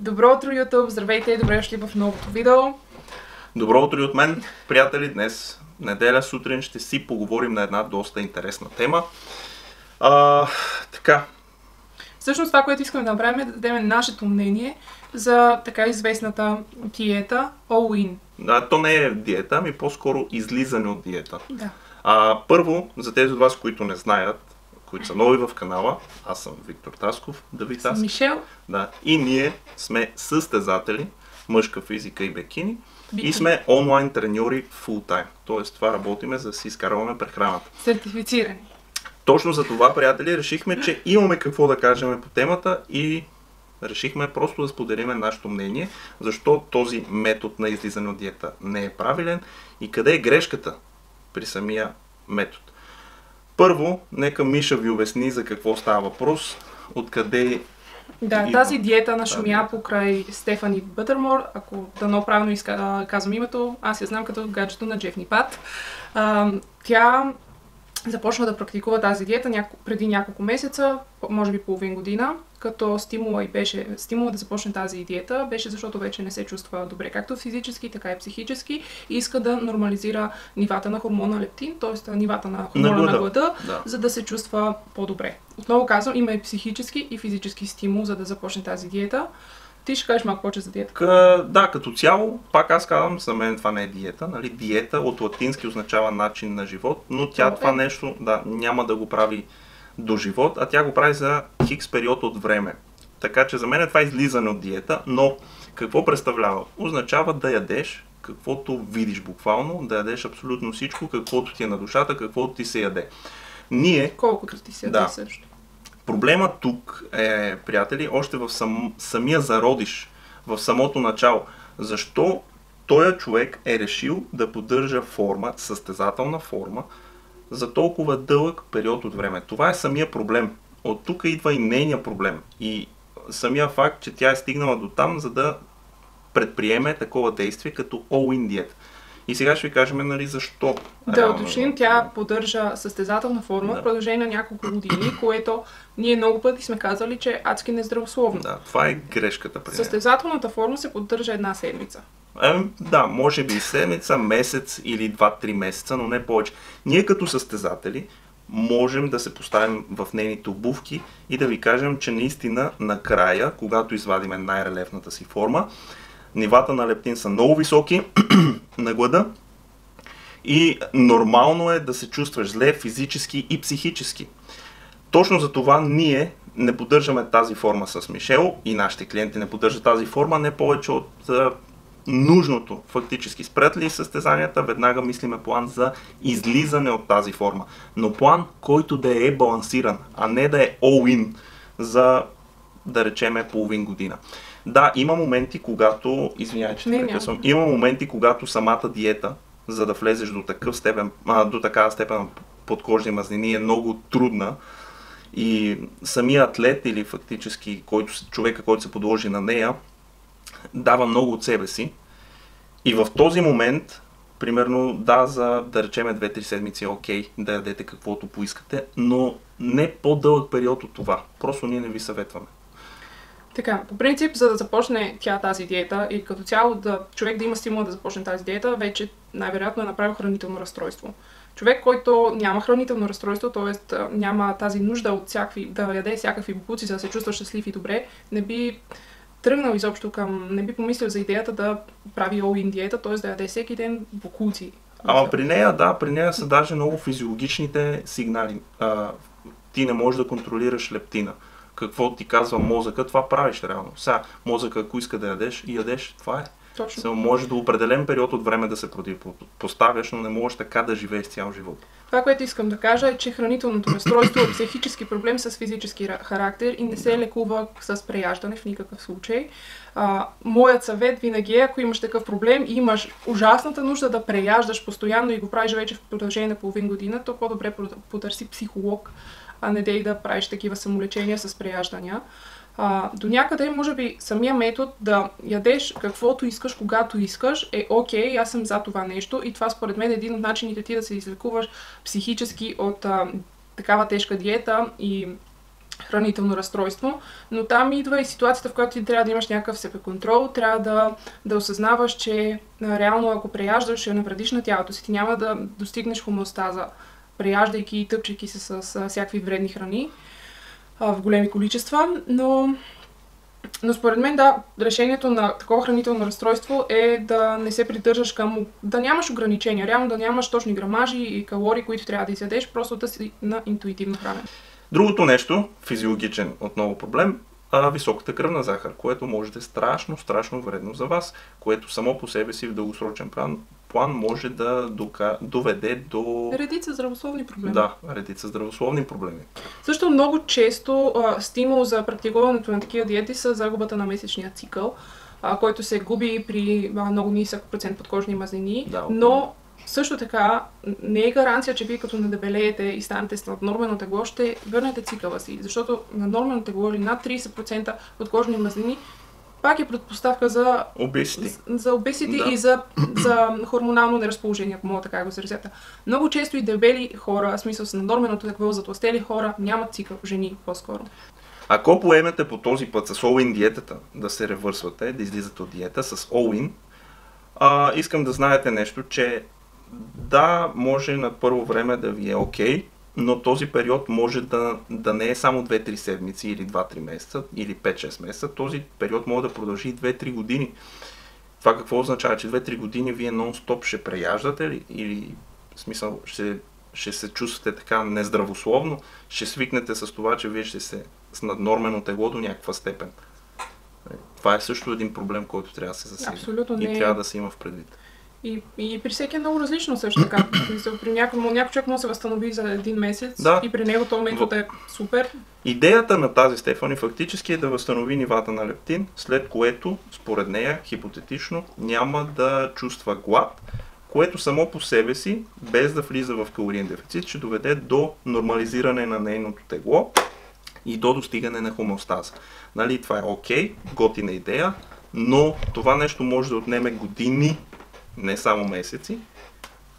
Добро утро, YouTube! Здравейте и добре дошли в новото видео. Добро утро и от мен, приятели. Днес, неделя сутрин, ще си поговорим на една доста интересна тема. А, така, Всъщност това, което искаме да направим е да дадем нашето мнение за така известната диета All In. а, то не е диета, ами по-скоро излизане от диета. Да. А, първо, за тези от вас, които не знаят, които са нови в канала, аз съм Виктор Тасков, Давид Тасков. Мишел. Да. И ние сме състезатели, мъжка физика и бекини. Бикини. И сме онлайн треньори full time. Тоест това работиме за да си изкарваме прехраната. Сертифицирани. Точно за това, приятели, решихме, че имаме какво да кажем по темата и решихме просто да споделиме нашето мнение, защо този метод на излизане от диета не е правилен и къде е грешката при самия метод. Първо, нека Миша ви обясни за какво става въпрос, откъде Да, И- тази диета на шумя покрай Стефани Бътърмор, ако дано правилно изка... казвам името, аз я знам като гаджето на Джефни Пат. А, тя започна да практикува тази диета няко... преди няколко месеца, може би половин година, като стимула и беше, стимула да започне тази диета беше защото вече не се чувства добре, както физически, така и психически и иска да нормализира нивата на хормона лептин, т.е. нивата на хормона на глада. глада, Да. за да се чувства по-добре. Отново казвам, има и психически и физически стимул, за да започне тази диета. Ти ще кажеш малко повече за диета. К, да, като цяло, пак аз казвам, за мен това не е диета. Нали? Диета от латински означава начин на живот, но тя Добре. това нещо да, няма да го прави до живот, а тя го прави за хикс период от време. Така че за мен е това излизане от диета, но какво представлява? Означава да ядеш каквото видиш буквално, да ядеш абсолютно всичко, каквото ти е на душата, каквото ти се яде. Ние Колкото ти се Да. да. също. Проблема тук е, приятели, още в сам, самия зародиш, в самото начало. Защо този човек е решил да поддържа форма, състезателна форма, за толкова дълъг период от време? Това е самия проблем. От тук идва и нейния проблем. И самия факт, че тя е стигнала до там, за да предприеме такова действие като all-in диет. И сега ще ви кажем, нали, защо. Да уточним, тя поддържа състезателна форма Да. в продължение на няколко години, което ние много пъти сме казали, че е адски нездравословно. Да, това е грешката при нея. Състезателната форма се поддържа една седмица. Ами, да, може би седмица, месец или 2-3 месеца, но не повече. Ние като състезатели можем да се поставим в нейните обувки и да ви кажем, че наистина накрая, когато извадиме най-релевната си форма, нивата на лептин са много високи на глада и нормално е да се чувстваш зле физически и психически. Точно за това ние не поддържаме тази форма с Мишел и нашите клиенти не поддържат тази форма не повече от нужното. Фактически спрят ли състезанията, веднага мислиме план за излизане от тази форма. Но план, който да е балансиран, а не да е all-in за да речеме половин година. Да, има моменти, когато, извинявай, че Не, прекъсвам, има моменти, когато самата диета, за да влезеш до такъв степен, а, до такава степен подкожни мазнини е много трудна и самия атлет или фактически който, човека, който се подложи на нея, дава много от себе си. И в този момент, примерно, да, за да речеме 2-3 седмици е окей да ядете каквото поискате, но не по-дълъг период от това. Просто ние не ви съветваме. Така, по принцип, за да започне тя тази диета и като цяло да, човек да има стимул да започне тази диета, вече най-вероятно е направил хранително разстройство. Човек, който няма хранително разстройство, т.е. няма тази нужда от всякакви, да яде всякакви букуци, за да се чувства щастлив и добре, не би тръгнал изобщо към, не би помислил за идеята да прави all-in диета, т.е. да яде всеки ден букуци. Ама при нея, да, при нея са даже много физиологичните сигнали. А, ти не можеш да контролираш лептина. Какво ти казва мозъка, това правиш реално. Сега, мозъка, ако иска да ядеш, и ядеш, това е. Точно. Само може до определен период от време да се противопоставяш, но не можеш така да живееш цял живот. Това, което искам да кажа е, че хранителното разстройство е психически проблем с физически ра- характер и не се лекува с преяждане в никакъв случай. А, моят съвет винаги е, ако имаш такъв проблем и имаш ужасната нужда да преяждаш постоянно и го правиш вече в продължение на половин година, то по-добре потърси психолог, а не дей да правиш такива самолечения с преяждания. А, до някъде, може би, самия метод да ядеш каквото искаш, когато искаш, е окей, аз съм за това нещо и това според мен е един от начините ти да се излекуваш психически от а, такава тежка диета и хранително разстройство, но там идва и ситуацията, в която ти трябва да имаш някакъв себеконтрол, трябва да, да осъзнаваш, че реално ако преяждаш, ще навредиш на тялото си, ти няма да достигнеш хомеостаза, преяждайки и тъпчейки се с, с, всякакви вредни храни в големи количества, но но според мен, да, решението на такова хранително разстройство е да не се придържаш към... да нямаш ограничения, реално да нямаш точни грамажи и калории, които трябва да изядеш, просто да си на интуитивно хранене. Другото нещо, физиологичен отново проблем, а високата кръвна захар, което може да е страшно, страшно вредно за вас, което само по себе си в дългосрочен план, план може да дока... доведе до... Редица здравословни проблеми. Да, редица здравословни проблеми. Също много често а, стимул за практикуването на такива диети са загубата на месечния цикъл, а, който се губи при а, много нисък процент подкожни мазнини, Да, но също така не е гаранция, че вие като надебелеете и станете с наднормено тегло, ще върнете цикъла си, защото наднормено тегло или над 30% подкожни мазнини пак е предпоставка за Обесити. за обесити Да. и за, за хормонално неразположение, ако мога така го изразята. Много често и дебели хора, в смисъл с наднорменото тегло, затластели хора, нямат цикъл, жени по-скоро. Ако поемете по този път с all-in диетата, да се ревърсвате, да излизате от диета с all-in, а, искам да знаете нещо, че да, може на първо време да ви е окей, но този период може да, да не е само 2-3 седмици или 2-3 месеца или 5-6 месеца. Този период може да продължи и 2-3 години. Това какво означава? Че 2-3 години вие нон-стоп ще преяждате ли? Или в смисъл ще, ще се чувствате така нездравословно? Ще свикнете с това, че вие ще се с наднормено тегло до някаква степен. Е, Това е също един проблем, който трябва да се засили. Абсолютно И не е. трябва да се има в предвид. И, и при всеки е много различно също така. При някой, някой човек може да се възстанови за един месец Да. и при него този метод е супер. Идеята на тази Стефани фактически е да възстанови нивата на лептин, след което, според нея, хипотетично, няма да чувства глад, което само по себе си, без да влиза в калориен дефицит, ще доведе до нормализиране на нейното тегло и до достигане на хомеостаза. Нали, това е окей, готина идея, но това нещо може да отнеме години, не само месеци,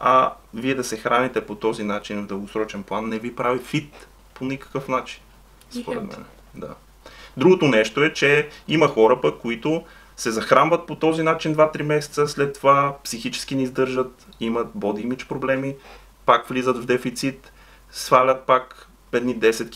а вие да се храните по този начин в дългосрочен план не ви прави фит по никакъв начин. Според мен. Да. Другото нещо е, че има хора пък, които се захранват по този начин 2-3 месеца, след това психически не издържат, имат body image проблеми, пак влизат в дефицит, свалят пак едни 10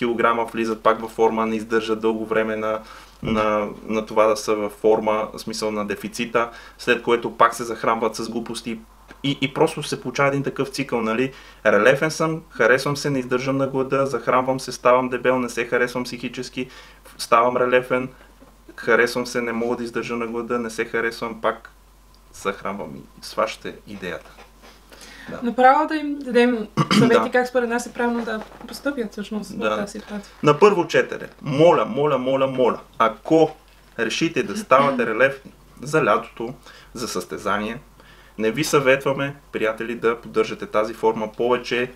кг, влизат пак във форма, не издържат дълго време на, на, на това да са във форма, в смисъл на дефицита, след което пак се захранват с глупости и, и просто се получава един такъв цикъл, нали? Релефен съм, харесвам се, не издържам на глада, захранвам се, ставам дебел, не се харесвам психически, ставам релефен, харесвам се, не мога да издържа на глада, не се харесвам, пак захранвам и сващате идеята. Направо да им дадем съвети Да. как според нас е правилно да постъпят всъщност Да. тази ситуация. На първо четене, моля, моля, моля, моля, ако решите да ставате релефни за лятото, за състезание, не ви съветваме, приятели, да поддържате тази форма повече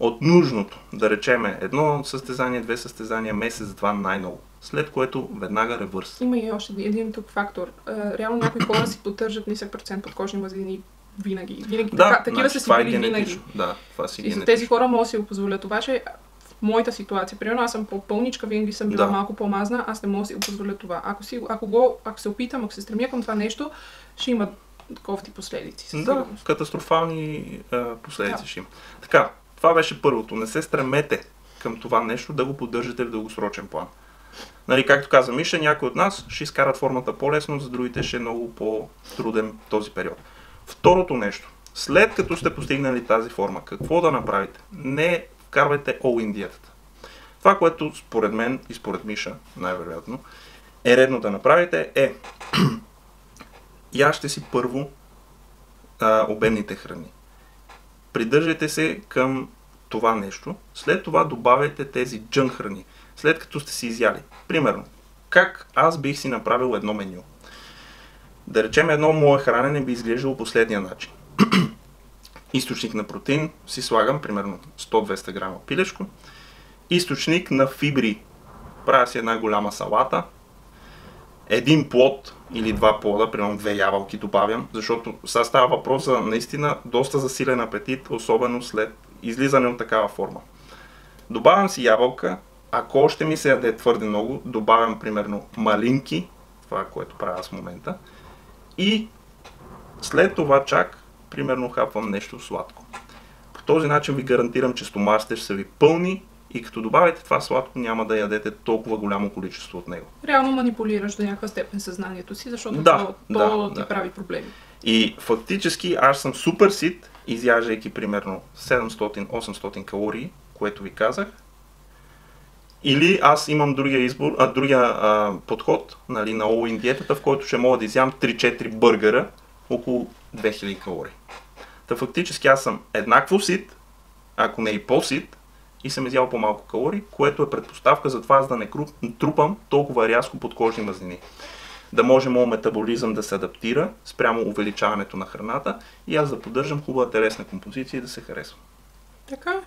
от нужното. Да речеме едно състезание, две състезания, месец, два най-много. След което веднага ревърс. Има и още един тук фактор. А, Реално някои хора си поддържат нисък процент подкожни мазнини винаги. Винаги. така, такива значи са си това е били винаги. Да, това си И за тези хора могат да си го позволят. Обаче в моята ситуация, примерно аз съм по-пълничка, винаги съм била Да. малко по-мазна, аз не мога да си го позволя това. Ако, си, ако, го, ако се опитам, ако се стремя към това нещо, ще има кофти последици. Да, сигурност. катастрофални а, последици Да. ще има. Така, това беше първото. Не се стремете към това нещо да го поддържате в дългосрочен план. Нали, както каза Миша, някои от нас ще изкарат формата по-лесно, за другите ще е много по-труден този период. Второто нещо. След като сте постигнали тази форма, какво да направите? Не вкарвайте all-in диетата. Това, което според мен и според Миша, най-вероятно, е редно да направите е яще си първо а, обемните храни. Придържайте се към това нещо. След това добавяйте тези джънк храни. След като сте си изяли. Примерно, как аз бих си направил едно меню. Да речем едно мое хранене би изглеждало последния начин. Източник на протеин си слагам примерно 100-200 грама пилешко. Източник на фибри. Правя си една голяма салата, един плод или два плода, примерно две ябълки добавям, защото сега става въпрос за наистина доста засилен апетит, особено след излизане от такава форма. Добавям си ябълка, ако още ми се яде твърде много, добавям примерно малинки, това, което правя в момента, и след това чак, примерно, хапвам нещо сладко. По този начин ви гарантирам, че стомасите ще са ви пълни и като добавите това сладко, няма да ядете толкова голямо количество от него. Реално манипулираш до някаква степен съзнанието си, защото Да, то, да, то ти да. прави проблеми. И фактически аз съм супер сит, изяждайки примерно 700-800 калории, което ви казах. Или аз имам другия избор, а, другия а, подход нали, на all диетата, в който ще мога да изям 3-4 бъргера около 2000 калории. Та фактически аз съм еднакво сит, ако не и по-сит, и съм изял по-малко калории, което е предпоставка за това, за да не трупам толкова рязко подкожни мазнини да може моят метаболизъм да се адаптира спрямо увеличаването на храната и аз да поддържам хубава телесна композиция и да се харесвам. Така.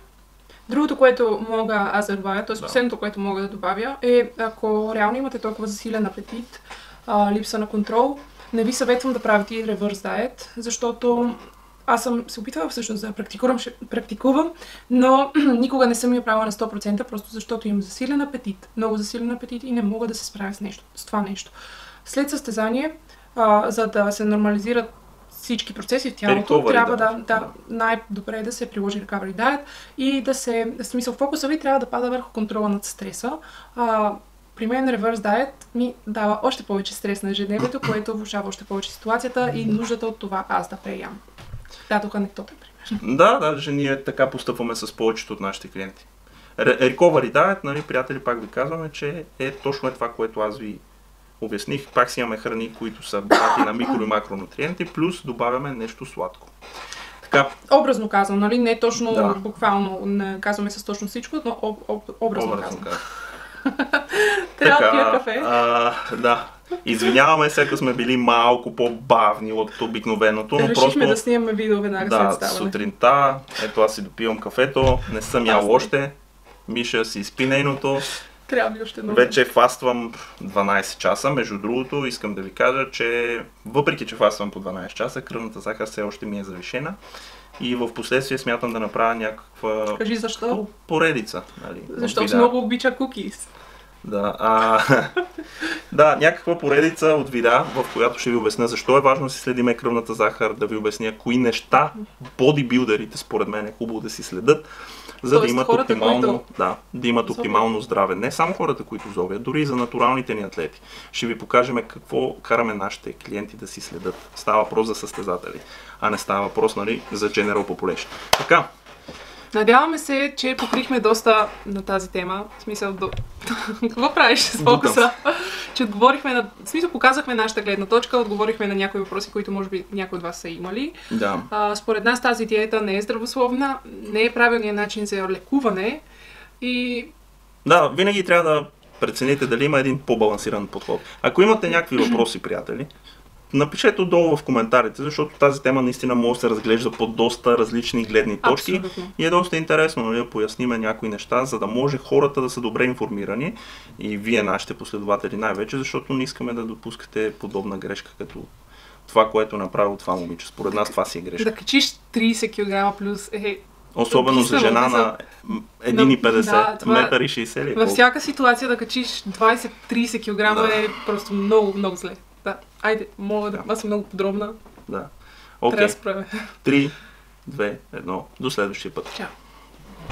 Другото, което мога аз да добавя, т.е. Да. последното, което мога да добавя, е ако реално имате толкова засилен апетит, а, липса на контрол, не ви съветвам да правите и ревърс диет, защото аз съм се опитвала всъщност да практикувам, ще- практикувам, но никога не съм я правила на 100%, просто защото имам засилен апетит, много засилен апетит и не мога да се справя с, нещо, с това нещо. След състезание, а, за да се нормализират всички процеси в тялото, Recovery трябва да, да, най-добре е да се приложи recovery diet и да се, в смисъл, фокуса ви трябва да пада върху контрола над стреса. А, при мен reverse diet ми дава още повече стрес на ежедневието, което влушава още повече ситуацията и нуждата от това аз да преям. Дадох анекдотен пример. Да, даже ние така постъпваме с повечето от нашите клиенти. Recovery diet, нали, приятели, пак ви казваме, че е точно е това, което аз ви обясних. Пак си имаме храни, които са богати на микро и макронутриенти, плюс добавяме нещо сладко. Така, Образно казвам, нали? Не точно Да. буквално не казваме с точно всичко, но об, об, образно, образно казвам. Трябва да пия кафе. А, да. Извиняваме се, ако сме били малко по-бавни от обикновеното, но Решихме просто... да снимаме видео веднага Да, след ставане. сутринта, ето аз си допивам кафето, не съм ял още, Миша си изпи нейното, Трябва ли още много? вече фаствам 12 часа, между другото искам да ви кажа, че въпреки, че фаствам по 12 часа, кръвната захар все още ми е завишена и в последствие смятам да направя някаква Кажи защо? поредица. Нали, от Защото много обича кукис. Да, а, да, някаква поредица от видеа, в която ще ви обясня защо е важно да си следиме кръвната захар, да ви обясня кои неща бодибилдерите според мен е хубаво да си следят, за да Тоест, имат хората, оптимално, които да, да имат зовят. оптимално здраве. Не само хората, които зовят, дори и за натуралните ни атлети. Ще ви покажем какво караме нашите клиенти да си следят. Става въпрос за състезатели, а не става въпрос нали, за general population. Така, Надяваме се, че покрихме доста на тази тема. В смисъл, до... какво правиш с фокуса? че отговорихме на... В смисъл, показахме нашата гледна точка, отговорихме на някои въпроси, които може би някои от вас са имали. да. А, според нас тази диета не е здравословна, не е правилният начин за лекуване и Да, винаги трябва да прецените дали има един по-балансиран подход. Ако имате някакви въпроси, приятели, напишете отдолу в коментарите, защото тази тема наистина може да се разглежда по доста различни гледни точки Абсолютно. и е доста интересно нали, да поясниме някои неща, за да може хората да са добре информирани и вие, нашите последователи най-вече, защото не искаме да допускате подобна грешка като това, което е направило това момиче. Според нас това си е грешка. да качиш 30 кг плюс е Особено за жена на описано. 1,50 Да, това- метър и 60 ли? Във всяка ситуация да качиш 20-30 кг Да. е просто много, много зле. Айде, мога да. Да. Аз съм много подробна. Да. Трябва Окей. да справя. 3, 2, 1. До следващия път. Чао.